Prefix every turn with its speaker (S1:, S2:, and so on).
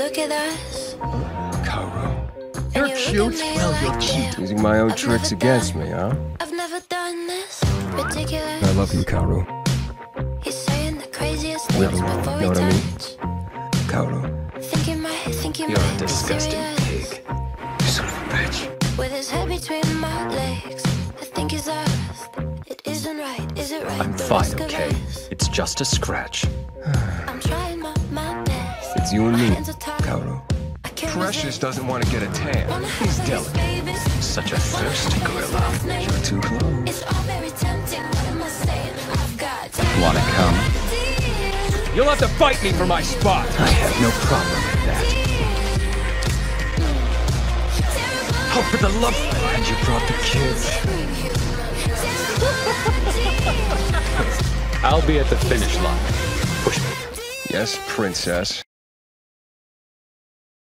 S1: Look at us.
S2: Kaoru.
S1: You're
S3: cute. Well, you're cute.
S2: Using my own
S1: I've
S2: tricks against
S1: done-
S2: me, huh?
S1: I've never done this. Ridiculous.
S2: I love you, Kaoru.
S1: He's saying the craziest
S2: We are
S1: things
S2: alone,
S1: before
S2: know
S1: we
S2: what I mean?
S1: touch.
S2: Kaoru.
S1: Think he might, think he
S3: You're
S1: might
S3: a disgusting
S1: serious.
S3: pig.
S2: You son of a bitch.
S1: With his head between my legs, I think he's asked. It isn't right, is it right?
S3: I'm fine, okay? It's just a scratch.
S1: I'm trying my, my best.
S2: It's you and
S1: My
S2: me,
S1: hands are tied.
S2: Kaoru. Precious doesn't want to get a tan. He's delicate.
S3: Such a thirsty gorilla.
S2: You're too close.
S1: It's all very tempting. I saying? I've got to
S3: Wanna come?
S2: You'll have to fight me for my spot.
S3: I have no problem with that. Oh, for the love... And you brought the kids. I'll be at the finish line. Push me.
S2: Yes, princess.